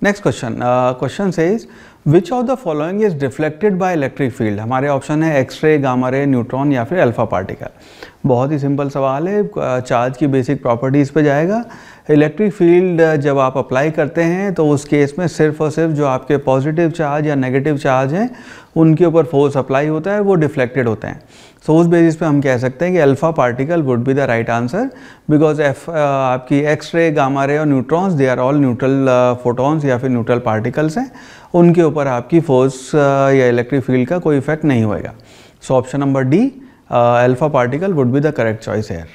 Next question. Uh, question says, which of the following is reflected by electric field हमारे option है x ray gamma ray neutron या फिर alpha particle बहुत ही simple सवाल है। Charge की बेसिक प्रॉपर्टीज़ पे जाएगा। इलेक्ट्रिक फ़ील्ड जब आप अप्लाई करते हैं तो उस केस में सिर्फ़ और सिर्फ़ जो आपके पॉजिटिव चार्ज या नेगेटिव चार्ज हैं, उनके ऊपर फोर्स अप्लाई होता है, वो डिफ्लेक्टेड होते हैं। सो उस बेसिस पे हम कह सकते हैं कि alpha particle would be the right answer because if आपकी एक्स रे गामा रे और neutrons they are all neutral photons या फिर न्यूट्रल पार्टिकल्स हैं। उनके ऊपर आपकी फोर्स uh, या इलेक्ट्रिक फ़ील्ड का कोई इफ़ेक्ट नहीं होएगा। So option number D alpha particle would be the correct choice here